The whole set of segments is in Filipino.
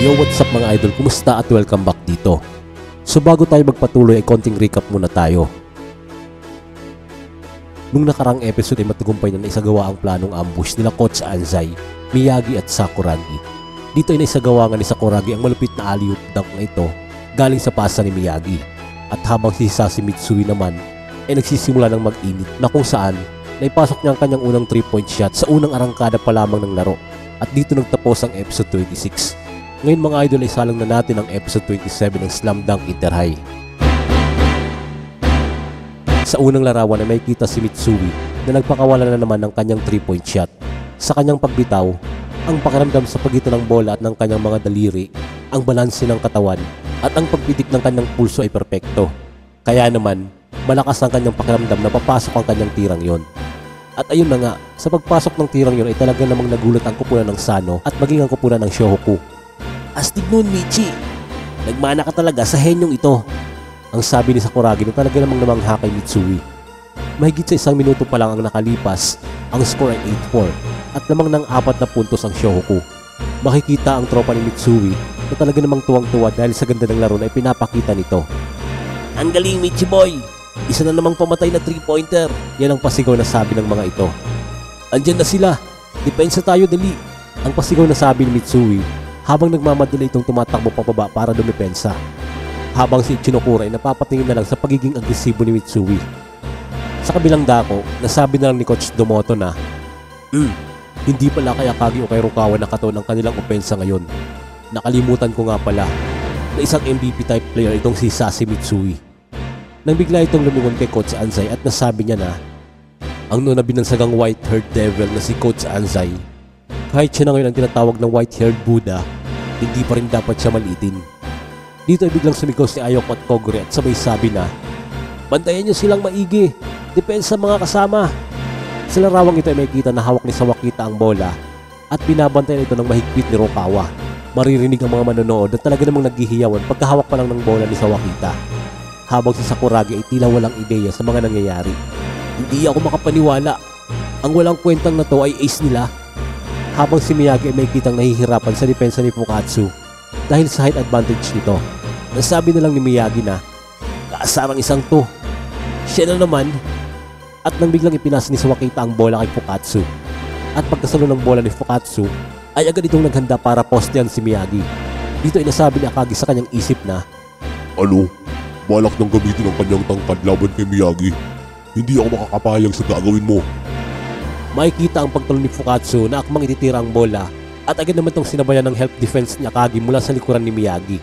Yo, what's up mga idol? Kumusta at welcome back dito. So bago tayo magpatuloy ay konting recap muna tayo. Nung nakarang episode ay matagumpay na naisagawa ang planong ambush nila Coach Anzai, Miyagi at Sakuragi. Dito ay naisagawa nga ni Sakuragi ang malupit na alley dunk na ito galing sa pasa ni Miyagi. At habang si Hisashi Mitsui naman ay nagsisimula ng mag-init na kung saan naipasok niya ang kanyang unang 3-point shot sa unang arangkada pa lamang ng laro at dito nagtapos ang episode 26. Ngayon mga idol ay salang na natin ang episode 27 ng Slam Dunk Inter High. Sa unang larawan ay may kita si Mitsui na nagpakawala na naman ng kanyang 3-point shot. Sa kanyang pagbitaw, ang pakiramdam sa pagitan ng bola at ng kanyang mga daliri, ang balanse ng katawan at ang pagpitik ng kanyang pulso ay perpekto. Kaya naman, malakas ang kanyang pakiramdam na papasok ang kanyang tirang yon. At ayun na nga, sa pagpasok ng tirang yon ay talaga namang nagulat ang kupunan ng Sano at maging ang kupunan ng Shohoku. Astig nun, Michi. Nagmana ka talaga sa henyong ito. Ang sabi ni Sakuragi na talaga namang namangha kay Mitsui. Mahigit sa isang minuto pa lang ang nakalipas, ang score ay 8-4 at lamang ng apat na puntos ang Shohoku. Makikita ang tropa ni Mitsui na talaga namang tuwang-tuwa dahil sa ganda ng laro na ipinapakita nito. Ang galing Michi Boy! Isa na namang pamatay na 3-pointer. Yan ang pasigaw na sabi ng mga ito. Andyan na sila. Depensa tayo dali. Ang pasigaw na sabi ni Mitsui habang nagmamadali itong tumatakbo pababa para dumepensa. Habang si Ichinokura ay napapatingin na lang sa pagiging agresibo ni Mitsui. Sa kabilang dako, nasabi na lang ni Coach Domoto na, Hmm, hindi pala kay Akagi o kay Rukawa nakataon ang kanilang opensa ngayon. Nakalimutan ko nga pala na isang MVP type player itong si Sasi Mitsui. Nang bigla itong lumingon kay Coach Anzai at nasabi niya na ang noon na binansagang white-haired devil na si Coach Anzai kahit siya na ngayon ang tinatawag ng white-haired Buddha, hindi pa rin dapat siya malitin. Dito ay biglang sumigaw si Ayoko at Kogure at sabay sabi na, Bantayan niyo silang maigi, depensa mga kasama. Sa larawang ito ay may kita na hawak ni Sawakita ang bola at binabantayan ito ng mahigpit ni Rokawa. Maririnig ang mga manonood na talaga namang naghihiyawan pagkahawak pa lang ng bola ni Sawakita. Habang si Sakuragi ay tila walang ideya sa mga nangyayari. Hindi ako makapaniwala. Ang walang kwentang na to ay ace nila habang si Miyagi ay may kitang nahihirapan sa depensa ni Fukatsu dahil sa height advantage nito. Nasabi na lang ni Miyagi na, kaasarang isang to. Siya na naman. At nang biglang ipinasa ni Sawakita ang bola kay Fukatsu. At pagkasalo ng bola ni Fukatsu, ay agad itong naghanda para postean si Miyagi. Dito ay nasabi ni Akagi sa kanyang isip na, Ano? Balak nang gamitin ang kanyang tangkad laban kay Miyagi. Hindi ako makakapayag sa gagawin mo. Makikita ang pagtalon ni Fukatsu na akmang ititira ang bola at agad naman itong sinabayan ng help defense ni Akagi mula sa likuran ni Miyagi.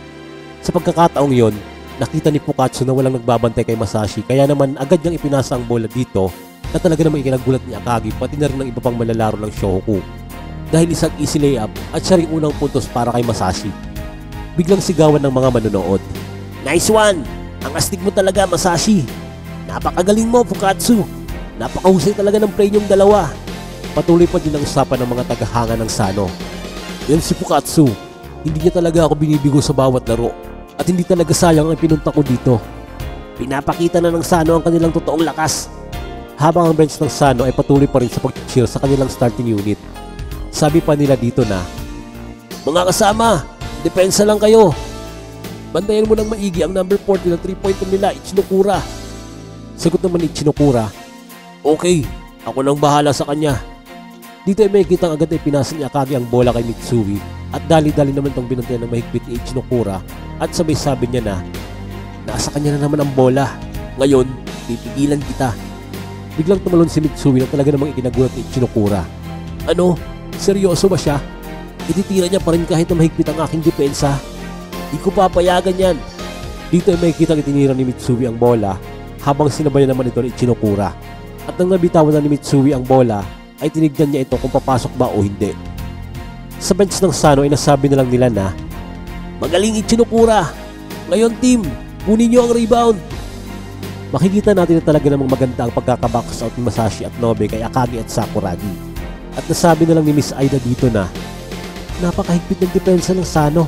Sa pagkakataong yon, nakita ni Fukatsu na walang nagbabantay kay Masashi kaya naman agad niyang ipinasa ang bola dito na talaga namang ikinagulat ni Akagi pati na rin ng iba pang malalaro ng Shohoku. Dahil isang easy layup at siya rin unang puntos para kay Masashi. Biglang sigawan ng mga manonood. Nice one! Ang astig mo talaga Masashi! Napakagaling mo Fukatsu! Napakahusay talaga ng play niyong dalawa. Patuloy pa din ang usapan ng mga tagahanga ng Sano. Yan si Fukatsu. Hindi niya talaga ako binibigo sa bawat laro. At hindi talaga sayang ang pinunta ko dito. Pinapakita na ng Sano ang kanilang totoong lakas. Habang ang bench ng Sano ay patuloy pa rin sa pag-cheer sa kanilang starting unit. Sabi pa nila dito na, Mga kasama, depensa lang kayo. Bantayan mo ng maigi ang number 40 na 3-pointer nila, Ichinokura. Sagot naman ni Ichinokura, Okay, ako nang bahala sa kanya. Dito ay may kitang agad ay pinasa ni Akagi ang bola kay Mitsui at dali-dali naman itong binantayan ng mahigpit ni Ichinokura at sabay sabi niya na nasa kanya na naman ang bola. Ngayon, pipigilan kita. Biglang tumalon si Mitsui na talaga namang ikinagulat ni Ichinokura. Ano? Seryoso ba siya? Ititira niya pa rin kahit na mahigpit ang aking depensa. Di ko papayagan yan. Dito ay may kitang itinira ni Mitsui ang bola habang sinabayan naman ito ni Ichinokura. At nang nabitawan na ni Mitsui ang bola, ay tinignan niya ito kung papasok ba o hindi. Sa bench ng Sano ay nasabi na lang nila na, Magaling Ichinokura! Ngayon team, kunin niyo ang rebound! Makikita natin na talaga namang maganda ang pagkakabox out ni Masashi at Nobe kay Akagi at Sakuragi. At nasabi na lang ni Miss Aida dito na, Napakahigpit ng depensa ng Sano.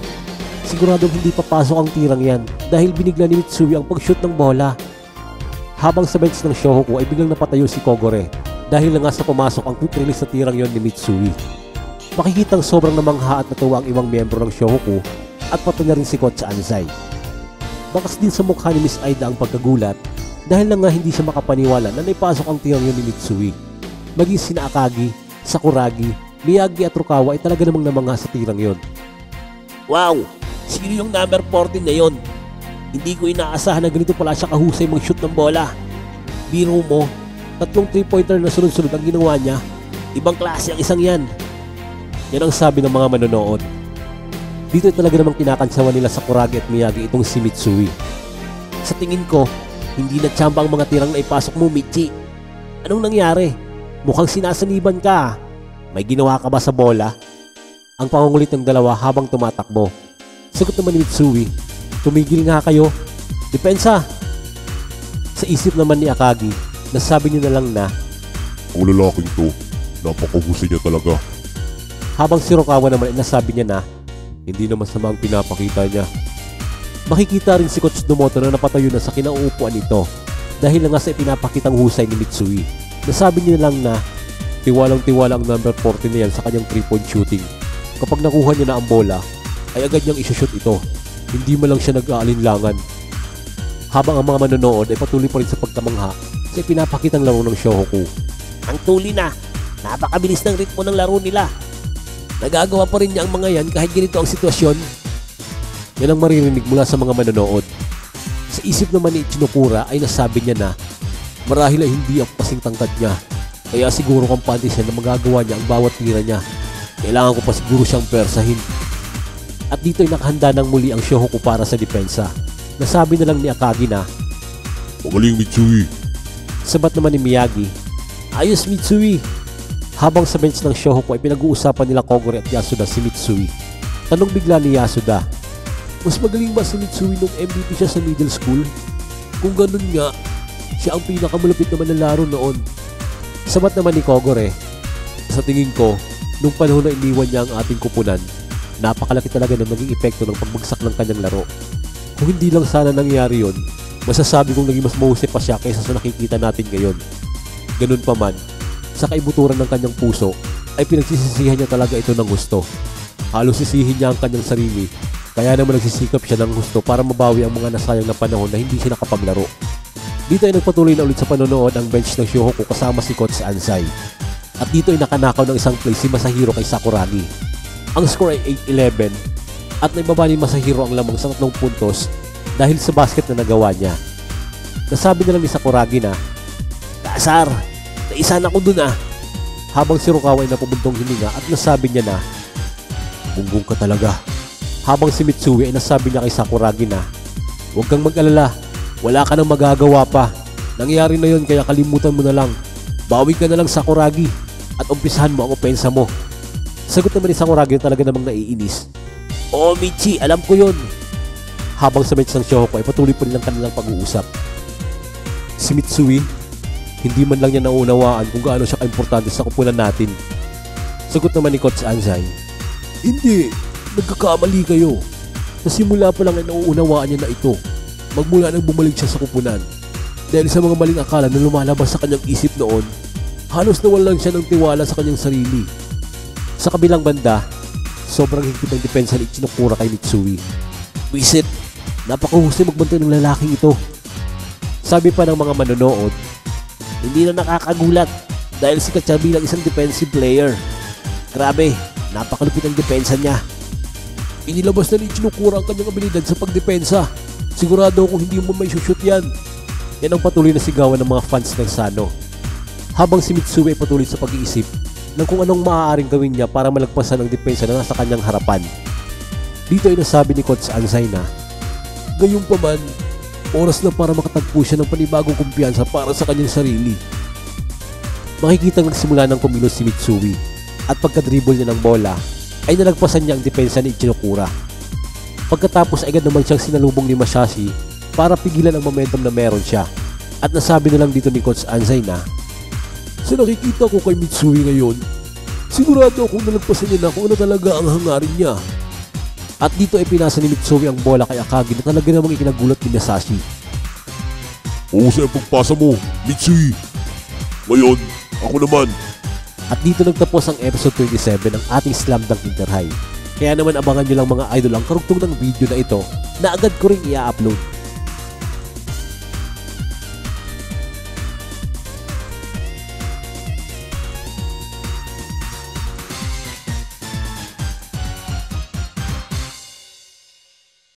Siguradong hindi papasok ang tirang yan dahil binigla ni Mitsui ang pag-shoot ng bola. Habang sa bench ng Shohoku ay biglang napatayo si Kogore dahil na nga sa pumasok ang quick release sa tirang yon ni Mitsui. Makikitang sobrang namangha at natuwa ang ibang miyembro ng Shohoku at pati na rin si Coach Anzai. Bakas din sa mukha ni Miss Aida ang pagkagulat dahil lang nga hindi siya makapaniwala na naipasok ang tirang yun ni Mitsui. Maging sina Akagi, Sakuragi, Miyagi at Rukawa ay talaga namang namanga sa tirang yon. Wow! Sino yung number 14 na yon? Hindi ko inaasahan na ganito pala siya kahusay mag-shoot ng bola. Biro mo, tatlong 3-pointer na sunod-sunod ang ginawa niya. Ibang klase ang isang yan. Yan ang sabi ng mga manonood. Dito talaga namang kinakantsawan nila sa Kuragi at Miyagi itong si Mitsui. Sa tingin ko, hindi na tsamba ang mga tirang na ipasok mo, Michi. Anong nangyari? Mukhang sinasaniban ka. May ginawa ka ba sa bola? Ang pangungulit ng dalawa habang tumatakbo. Sagot naman ni Mitsui, tumigil nga kayo. Depensa! Sa isip naman ni Akagi, nasabi niya na lang na Ang lalaking to, napakahusay niya talaga. habang si Rokawa naman ay nasabi niya na hindi naman sama ang pinapakita niya. Makikita rin si Coach Dumoto na napatayo na sa kinauupuan nito dahil nga sa ipinapakitang husay ni Mitsui. Nasabi niya lang na tiwalang tiwala ang number 40 na yan sa kanyang 3-point shooting. Kapag nakuha niya na ang bola, ay agad niyang isushoot ito. Hindi mo lang siya nag-aalinlangan. Habang ang mga manonood ay patuloy pa rin sa pagkamangha sa ipinapakitang laro ng Shohoku. Ang tuli na! Napakabilis ng ritmo ng laro nila. Nagagawa pa rin niya ang mga yan kahit ganito ang sitwasyon. Yan ang maririnig mula sa mga manonood. Sa isip naman ni Ichinokura ay nasabi niya na marahil ay hindi ang pasing tangkad niya. Kaya siguro kampante siya na magagawa niya ang bawat tira niya. Kailangan ko pa siguro siyang persahin. At dito ay nakahanda ng muli ang Shohoku para sa depensa. Nasabi na lang ni Akagi na Magaling Mitsui. Sabat naman ni Miyagi, Ayos Mitsui! Habang sa bench ng Shohoku ay pinag-uusapan nila Kogore at Yasuda si Mitsui. Tanong bigla ni Yasuda, Mas magaling ba si Mitsui nung MVP siya sa middle school? Kung ganun nga, siya ang pinakamalupit na manlalaro noon. Sabat naman ni Kogore, Sa tingin ko, nung panahon na iniwan niya ang ating kupunan, napakalaki talaga ng naging epekto ng pagbagsak ng kanyang laro. Kung hindi lang sana nangyari yon, masasabi kong naging mas mahusay pa siya kaysa sa nakikita natin ngayon. Ganun pa man, sa kaibuturan ng kanyang puso, ay pinagsisisihan niya talaga ito ng gusto. Halos sisihin niya ang kanyang sarili, kaya naman nagsisikap siya ng gusto para mabawi ang mga nasayang na panahon na hindi siya nakapaglaro. Dito ay nagpatuloy na ulit sa panonood ang bench ng Shohoku kasama si Coach Ansai. At dito ay nakanakaw ng isang play si Masahiro kay Sakuragi. Ang score ay 8-11 at naibaba ni Masahiro ang lamang sa tatlong puntos dahil sa basket na nagawa niya. Nasabi na lang ni Sakuragi na, Kasar, naisa na ko dun ah. Habang si Rukawa ay napubuntong hininga at nasabi niya na, Bunggong ka talaga. Habang si Mitsui ay nasabi niya kay Sakuragi na, Huwag kang mag-alala, wala ka nang magagawa pa. Nangyari na yon kaya kalimutan mo na lang. Bawi ka na lang Sakuragi at umpisahan mo ang opensa mo. Sagot naman ni Sakuragi talaga namang naiinis. Oo Michi, alam ko yon. Habang sa bench ng Shohoku ay patuloy pa rin ang kanilang pag-uusap. Si Mitsui, hindi man lang niya naunawaan kung gaano siya kaimportante sa kupunan natin. Sagot naman ni Coach Anzai, Hindi, nagkakamali kayo. Sa simula pa lang ay nauunawaan niya na ito. Magmula nang bumalik siya sa kupunan. Dahil sa mga maling akala na lumalabas sa kanyang isip noon, halos nawalan siya ng tiwala sa kanyang sarili. Sa kabilang banda, sobrang higpit ang depensa ni Ichinokura kay Mitsui. Wisit, napakahusay magbantay ng lalaking ito. Sabi pa ng mga manonood, hindi na nakakagulat dahil sikat siya bilang isang defensive player. Grabe, napakalupit ang depensa niya. Inilabas na ni Ichinokura ang kanyang abilidad sa pagdepensa. Sigurado kung hindi mo may shoot yan. Yan ang patuloy na sigawan ng mga fans ng Sano. Habang si Mitsui ay patuloy sa pag-iisip ng kung anong maaaring gawin niya para malagpasan ang depensa na nasa kanyang harapan. Dito ay nasabi ni Coach Ansay na, Gayong pa man, oras na para makatagpo siya ng panibagong kumpiyansa para sa kanyang sarili. Makikita nagsimula ng kumilos si Mitsui at pagka-dribble niya ng bola ay nalagpasan niya ang depensa ni Ichinokura. Pagkatapos ay agad naman siyang sinalubong ni Masashi para pigilan ang momentum na meron siya. At nasabi na lang dito ni Coach Anzai na, Sa nakikita ko kay Mitsui ngayon, sigurado akong nalagpasan niya na kung ano talaga ang hangarin niya. At dito ay pinasa ni Mitsui ang bola kay Akagi na talaga namang ikinagulat ni Masashi. Uhusay ang pagpasa mo, Mitsui. Ngayon, ako naman. At dito nagtapos ang episode 27 ng ating Slam Dunk Inter High. Kaya naman abangan nyo lang mga idol ang karugtong ng video na ito na agad ko rin i-upload